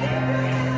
Amém.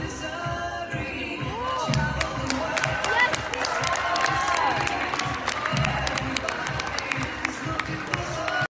desire.